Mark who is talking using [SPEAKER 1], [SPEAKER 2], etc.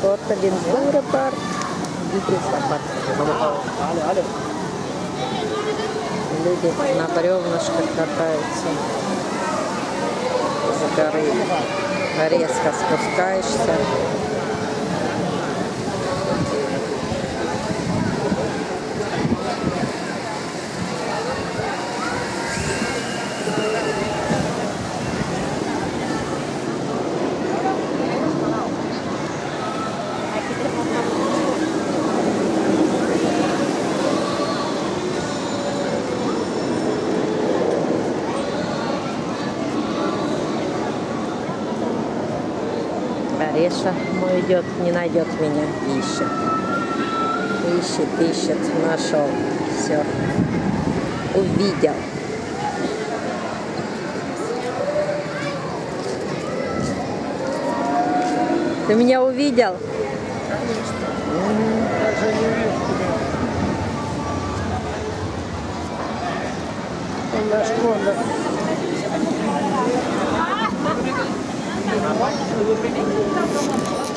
[SPEAKER 1] Фото Винзура парк. Люди на бревнышках катаются с горы. Резко спускаешься.Ореша мой идет, не найдет меня, ищет. Ищет, ищет, нашел. Все. Увидел. Ты меня увидел?
[SPEAKER 2] Даже не вижу тебя. Он наш кондор. Eu vou prender que eu.